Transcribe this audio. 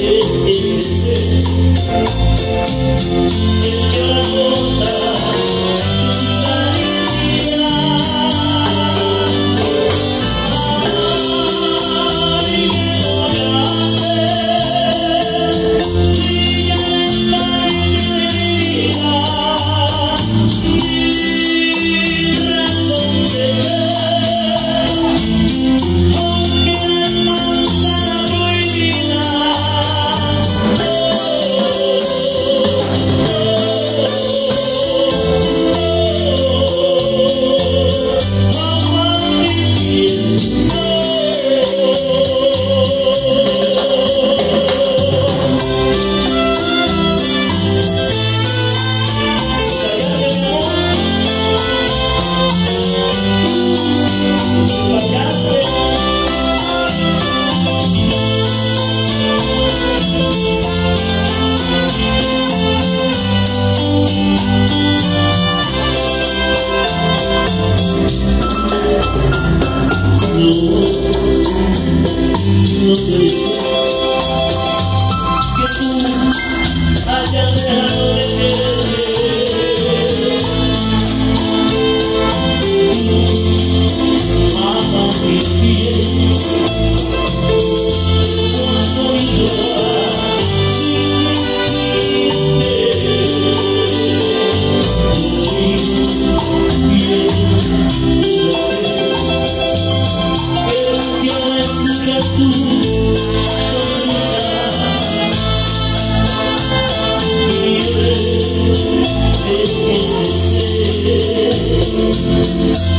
it, it, it, it. Thank you.